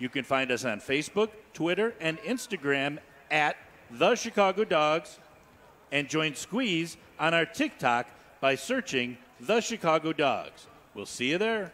You can find us on Facebook, Twitter, and Instagram at The Chicago Dogs, and join Squeeze on our TikTok by searching The Chicago Dogs. We'll see you there.